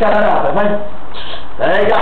下来了买们来一个